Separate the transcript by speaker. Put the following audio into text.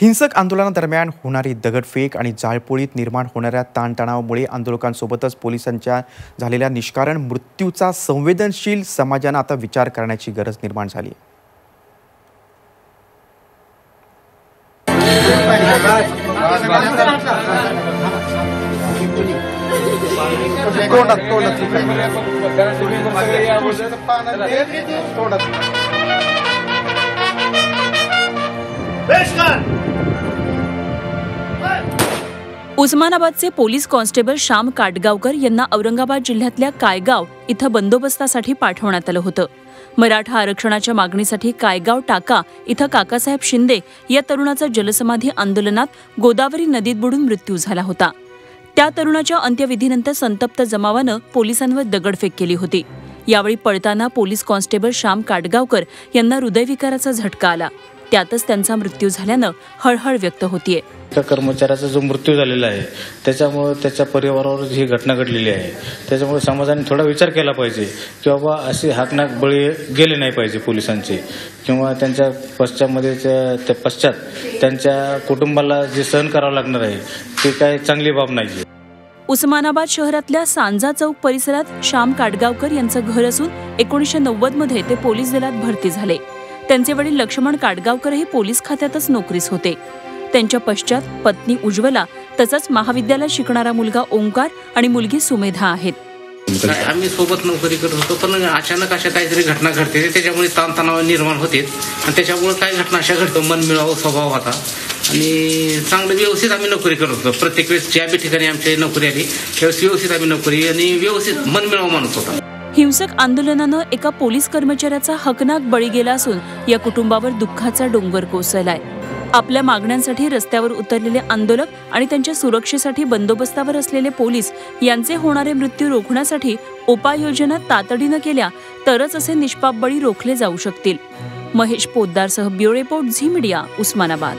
Speaker 1: हिंसक आंदोलनादरम्यान होणारी दगडफेक आणि जाळपोळीत निर्माण होणाऱ्या ताणतणावामुळे आंदोलकांसोबतच पोलिसांच्या झालेल्या निष्कारण मृत्यूचा संवेदनशील समाजानं आता विचार करण्याची गरज निर्माण झाली. आहे
Speaker 2: उस्मानाबादचे पोलीस कॉन्स्टेबल श्याम काटगावकर यांना औरंगाबाद जिल्ह्यातल्या कायगाव इथं बंदोबस्तासाठी पाठवण्यात आलं होतं. मराठा आरक्षणाच्या मागणीसाठी कायगाव टाका इथं काकासाहेब शिंदे या तरुणाचा जलसमाधी आंदोलनात गोदावरी नदीत बुडून मृत्यू झाला होता. त्या तरुणाच्या अंत्यविधीनंतर संतप्त जमावानं पोलिसांवर दगडफेक केली होती. यावेळी पळताना पोलीस कॉन्स्टेबल श्याम काटगावकर यांना हृदयविकाराचा झटका आला. त्यातच त्यांचा मृत्यू झाल्यानं हळहळ व्यक्त होतीये.
Speaker 3: त्या कर्मचाऱ्याचा जो मृत्यू झालेला आहे त्याच्यामुळे त्याच्या परिवारावर ही घटना घडलेली आहे. त्याच्यामुळे समाजाने थोडा विचार केला पाहिजे की बाबा असे हाकनाक बळी गेले नाही पाहिजे पोलिसांचे. किंवा त्यांच्या पश्चामध्ये त्या त्या पश्चात त्यांच्या कुटुंबाला जे सहन करावं लागणार आहे ते काय चांगली बाब नाही
Speaker 2: उस्मानाबाद शहरातल्या सांजा चौक परिसरात श्याम काटगावकर यांचं घर असून एकोणीसशे नव्वदमध्ये ते पोलीस दलात भरती झाले. त्यांचे वडील लक्ष्मण काटगावकरही पोलीस खात्यातच नोकरीस होते. त्यांच्या पश्चात पत्नी उज्ज्वला तसंच महाविद्यालयात शिकणारा मुलगा ओंकार आणि मुलगी सुमेधा आहेत.
Speaker 4: काय आम्ही सोबत नोकरी करत होतो पण अचानक अशा काहीतरी घटना घडते. त्याच्यामुळे ताणतणाव निर्माण होते. आणि त्याच्यामुळे काही घटना अशा घडतो मन मिळावं स्वभाव होता. आणि चांगलं व्यवस्थित आम्ही नोकरी करत होतो. प्रत्येक वेळेस ज्या बी ठिकाणी आमची नोकरी आली त्यावेळेस व्यवस्थित आम्ही नोकरी आणि व्यवस्थित मन मिळावं माणूस होता.
Speaker 2: हिंसक आंदोलनानं एका पोलीस कर्मचाऱ्याचा हकनाक बळी गेला असून या कुटुंबावर दुःखाचा डोंगर कोसळलाय. आपल्या मागण्यांसाठी रस्त्यावर उतरलेले आंदोलक आणि त्यांच्या सुरक्षेसाठी बंदोबस्तावर असलेले पोलीस यांचे होणारे मृत्यू रोखण्यासाठी उपाययोजना तातडीनं केल्या तरच असे निष्पाप बळी रोखले जाऊ शकतील. Mahesh पोद्दारसह bureau report Zee media Osmanabad.